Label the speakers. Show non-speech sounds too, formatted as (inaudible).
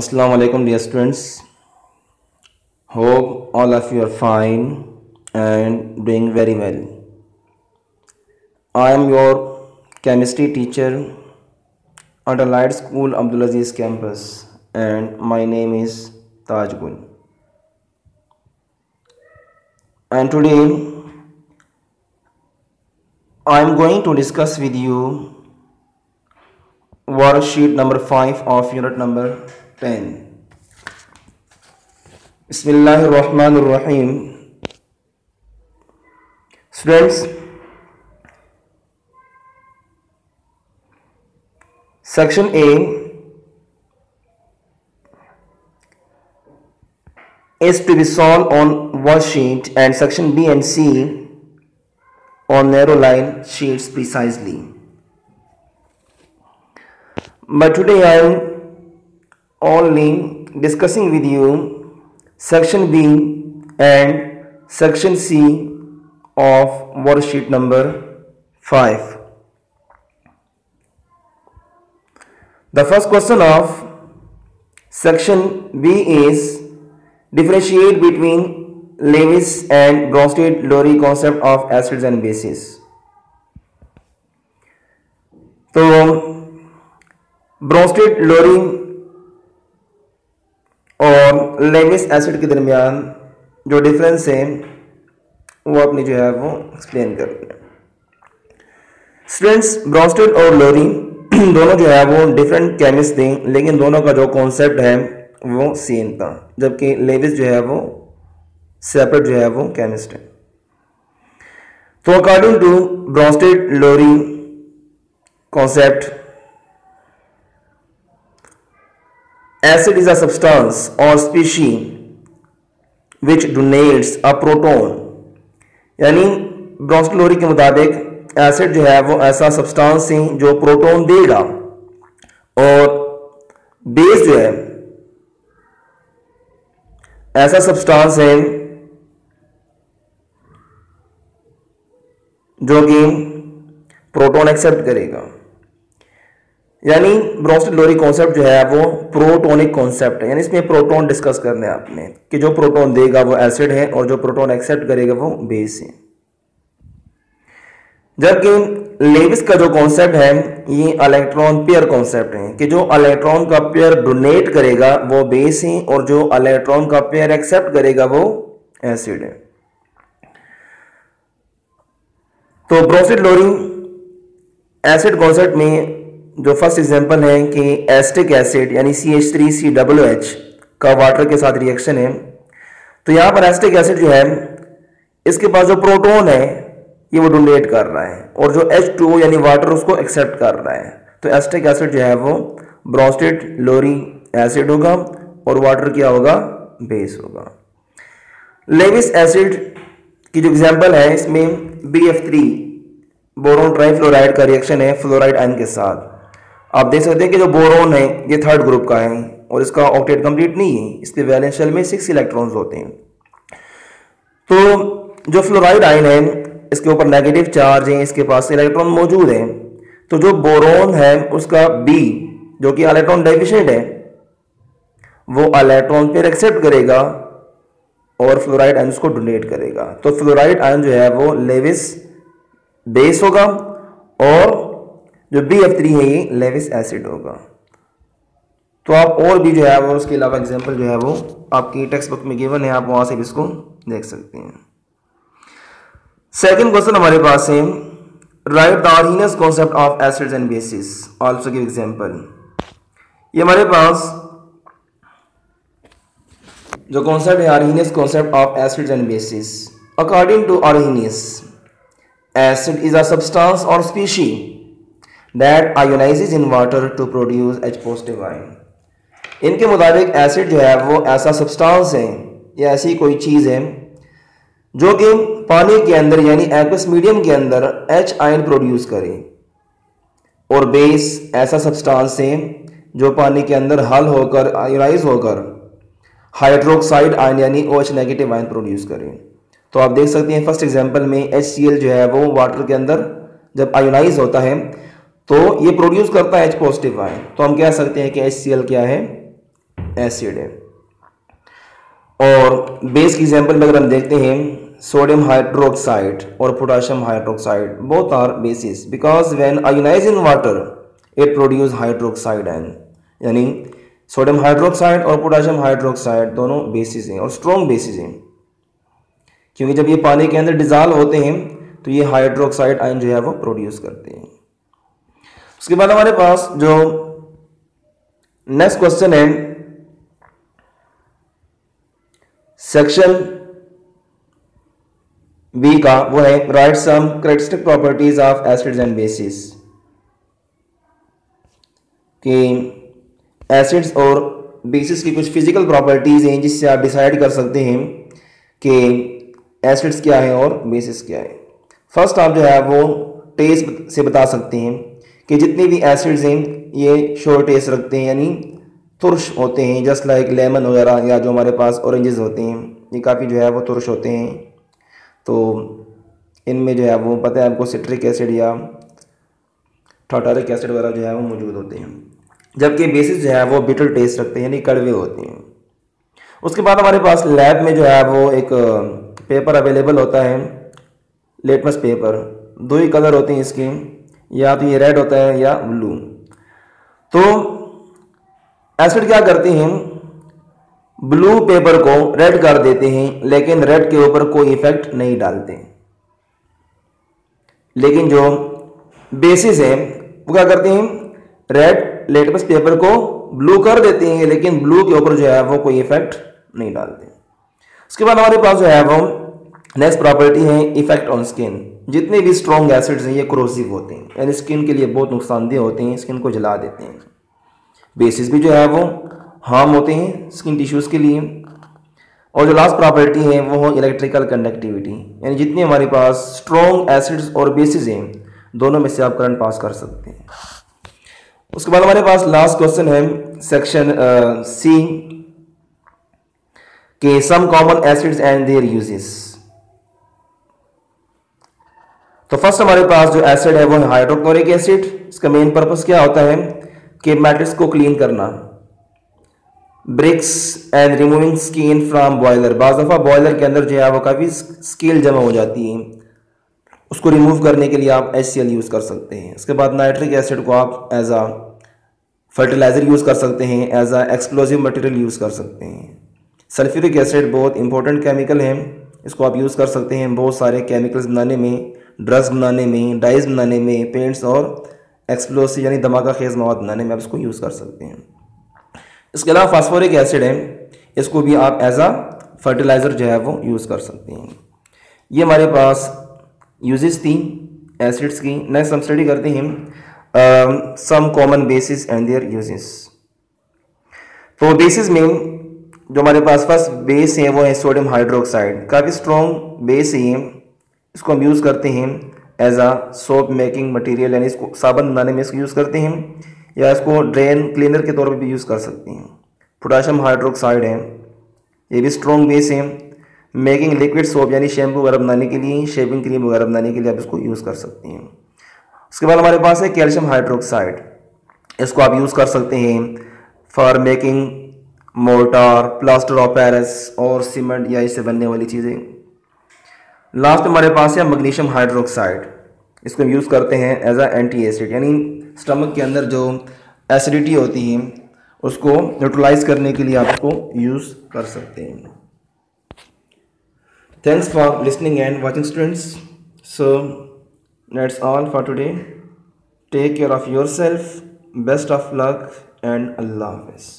Speaker 1: Assalamu alaikum dear students. Hope all of you are fine and doing very well. I am your chemistry teacher at Allied School Abdulaziz campus and my name is Taj Gul. And today I am going to discuss with you worksheet number 5 of unit number 10 Bismillahir Rahmanir Rahim Students Section A is to be solved on worksheet and section B and C on narrow line sheets precisely. But today I am only discussing with you section B and section C of worksheet number 5. The first question of section B is differentiate between Lewis and Bronsted-Lowry concept of acids and bases. So Bronsted-Lowry और Lewis acid के दरमियान जो difference है, वो अपनी जो है वो एक्सप्लेन कर स्टूडेंट्स ब्रॉस्टेड और लोरी (clears throat) दोनों जो है वो डिफरेंट केमिस्ट थे, लेकिन दोनों का जो कॉन्सेप्ट है, वो सेम था, जबकि लेविस जो है वो सेपरेट जो है वो केमिस्ट है। तो according to Bronsted Lowry concept acid is a substance or species which donates a proton. यानी ब्रॉन्स्टलोरी के मुताबिक एसिड जो है वो ऐसा सब्सटेंस है जो प्रोटॉन देगा। और बेस जो है, ऐसा सब्सटेंस है जो कि प्रोटॉन एक्सेप्ट करेगा। यानी ब्रोस्टेड लोरी कॉन्सेप्ट जो है, वो प्रोटोनिक कॉन्सेप्ट है। यानी इसमें प्रोटोन डिस्कस करने हैं आपने कि जो प्रोटोन देगा वो एसिड है और जो प्रोटोन एक्सेप्ट करेगा वो बेस है। जबकि लेविस का जो कॉन्सेप्ट है, ये इलेक्ट्रॉन पेयर कॉन्सेप्ट है कि जो इलेक्ट्रॉन का पेयर डोनेट करेगा वो बेस है और जो इलेक्ट्रॉन का पेयर एक्सेप्ट करेगा वो एसिड है। तो ब्रोस्टेड लोरी एसिड कॉन्सेप्ट में जो फ़र्स्ट एग्जांपल है कि एस्टिक एसिड यानी C H three C W H का वाटर के साथ रिएक्शन है। तो यहाँ पर एस्टिक एसिड जो है, इसके पास जो प्रोटोन है, ये वो डोनेट कर रहा है और जो एच टू यानी वाटर उसको एक्सेप्ट कर रहा है। तो एस्टिक एसिड जो है वो ब्रोस्टेड लोरी एसिड होगा और वाटर क्या होगा? बेस होगा। लेविस एसिड की जो एग्जांपल है, इसमें B F three boron trifluoride का रिएक्शन है फ्लोराइड आयन के साथ। आप देख सकते हैं कि जो बोरोन है, ये थर्ड ग्रुप का है और इसका ऑक्टेट कंप्लीट नहीं है, इसके वैलेंस शेल में सिक्स इलेक्ट्रॉन्स होते हैं। तो जो फ्लोराइड आयन है, इसके ऊपर नेगेटिव चार्ज है, इसके पास इलेक्ट्रॉन मौजूद है। तो जो बोरोन है, उसका बी जो कि इलेक्ट्रॉन डेफिशिएंट है, वो इलेक्ट्रॉन पेयर एक्सेप्ट करेगा और फ्लोराइड आयन उसको डोनेट करेगा। तो फ्लोराइड आयन जो है, वो लेविस बेस होगा और जो बी एफ़ थ्री है, ये लेविस एसिड होगा। तो आप और भी जो है वो उसके अलावा एग्ज़ाम्पल जो है, वो आपकी टेक्स्ट बुक में गिवन है, आप वहाँ से भी इसको देख सकते हैं। सेकंड क्वेश्चन हमारे पास है write the Arrhenius concept of acids and bases also give example ये हमारे पास जो कॉन्सेप्ट है Arrhenius concept of acids and bases according to Arrhenius acid is a substance और species that ionizes in water to produce H positive ion. इनके मुताबिक acid जो है वो ऐसा सब्सटेंस है, या ऐसी कोई चीज़ है, जो कि पानी के अंदर यानी एक्वस मीडियम के अंदर एच आयन प्रोड्यूस करे और बेस ऐसा सब्सटेंस है, जो पानी के अंदर हल होकर आयोनाइज होकर हाइड्रोक्साइड आयन यानी O H negative ion produce करे तो आप देख सकते हैं फ़र्स्ट एग्जांपल में एच सी एल जो है वो वाटर के अंदर जब आयोनाइज होता है तो ये प्रोड्यूस करता है एच पॉजिटिव आयन तो हम कह सकते हैं कि एच सी एल क्या है? एसिड है. और बेस की एग्जांपल में अगर हम देखते हैं सोडियम हाइड्रोक्साइड और potassium hydroxide both are bases because when ionize in water it produce hydroxide ion यानी सोडियम हाइड्रोक्साइड और पोटाशियम हाइड्रोक्साइड दोनों बेसिस हैं और स्ट्रॉन्ग बेसिस हैं. क्योंकि जब ये पानी के अंदर डिजॉल्व होते हैं तो ये हाइड्रोक्साइड आयन जो है वो प्रोड्यूस करते हैं. उसके बाद हमारे पास जो नेक्स्ट क्वेश्चन है सेक्शन बी का, वो है write some characteristic properties of acids and bases कि एसिड्स और बेसिस की कुछ फ़िज़िकल प्रॉपर्टीज़ हैं, जिससे आप डिसाइड कर सकते हैं कि एसिड्स क्या है और बेसिस क्या है। फ़र्स्ट आप जो है वो टेस्ट से बता सकते हैं। कि जितने भी एसिड्स हैं, ये शोर टेस्ट रखते हैं, यानी तुरश होते हैं जस्ट लाइक लेमन वगैरह या जो हमारे पास ऑरेंजेस होते हैं, ये काफ़ी जो है वो तुरश होते हैं। तो इनमें जो है वो, पता है आपको सिट्रिक एसिड या टाटारिक एसिड वगैरह जो है वो मौजूद होते हैं। जबकि बेसिस जो है वो बिटर टेस्ट रखते हैं, यानी कड़वे होते हैं। उसके बाद हमारे पास लैब में जो है वो एक पेपर अवेलेबल होता है लेटमस पेपर दो ही कलर होते हैं इसके। या तो ये रेड होता है या ब्लू तो एसिड क्या करते हैं? ब्लू पेपर को रेड कर देते हैं, लेकिन रेड के ऊपर कोई इफ़ेक्ट नहीं डालते. लेकिन जो बेसिस है, वो क्या करते हैं? रेड लेटमस पेपर को ब्लू कर देते हैं, लेकिन ब्लू के ऊपर जो है, वो कोई इफ़ेक्ट नहीं डालते. उसके बाद हमारे पास जो है, वो नेक्स्ट प्रॉपर्टी है इफ़ेक्ट ऑन स्किन जितने भी स्ट्रॉन्ग एसिड्स हैं, ये क्रोसिव होते हैं। यानी स्किन के लिए बहुत नुकसानदेह होते हैं स्किन को जला देते हैं। बेसिस भी जो है वो हार्म होते हैं स्किन टिश्यूज़ के लिए। और जो लास्ट प्रॉपर्टी है, वो हो इलेक्ट्रिकल कंडक्टिविटी यानी जितने हमारे पास स्ट्रॉन्ग एसिड्स और बेसिस हैं, दोनों में से आप करंट पास कर सकते हैं। उसके बाद हमारे पास लास्ट क्वेश्चन है सेक्शन सी के some common acids and their uses तो फ़र्स्ट हमारे पास जो एसिड है वो है हाइड्रोक्लोरिक एसिड इसका मेन पर्पस क्या होता है? कि मैट्रिक्स को क्लीन करना। Bricks and removing skin from boiler बाज दफ़ा बॉयलर के अंदर जो है वो काफ़ी स्कील जमा हो जाती है। उसको रिमूव करने के लिए आप एच यूज़ कर सकते हैं। उसके बाद नाइट्रिक एसिड को आप एज आ फर्टिलाइज़र यूज़ कर सकते हैं। As a explosive material use कर सकते हैं। सल्फ्यूरिक एसिड बहुत इंपॉर्टेंट केमिकल है। इसको आप यूज़ कर सकते हैं। बहुत सारे केमिकल्स बनाने में। ड्रग्स बनाने में डाइज बनाने में, पेंट्स और एक्सप्लोसिव यानी धमाका खेज मवाद बनाने में आप इसको यूज़ कर सकते हैं। इसके अलावा फास्फोरिक एसिड है, इसको भी आप एज आ फर्टिलाइज़र जो है वो यूज़ कर सकते हैं। ये हमारे पास यूजेस थी एसिड्स की। नेक्स्ट हम स्टडी करते हैं some common bases and their uses तो बेसिस में जो हमारे पास फ़र्स्ट बेस है वो है सोडियम हाइड्रोक्साइड काफ़ी स्ट्रॉन्ग बेस है इसको हम यूज़ करते हैं as a soap making material यानी इसको साबुन बनाने में इसको यूज़ करते हैं, या इसको ड्रेन क्लीनर के तौर पर भी यूज़ कर सकते हैं। पोटाशियम हाइड्रोक्साइड है, ये भी स्ट्रॉन्ग बेस है। मेकिंग लिक्विड सोप यानी शैम्पू वगैरह बनाने के लिए शेविंग क्रीम वगैरह बनाने के लिए आप इसको यूज़ कर सकते हैं। उसके बाद हमारे पास है कैल्शियम हाइड्रोक्साइड इसको आप यूज़ कर सकते हैं for making mortar plaster of Paris और सीमेंट या इससे बनने वाली चीज़ें। लास्ट हमारे पास है मैग्नीशियम हाइड्रोक्साइड इसको हम यूज़ करते हैं एज अ एंटी एसिड यानी स्टमक के अंदर जो एसिडिटी होती है, उसको न्यूट्रलाइज करने के लिए आपको यूज़ कर सकते हैं। Thanks for listening and watching students so that's all for today take care of yourself best of luck and अल्लाह हाफिज़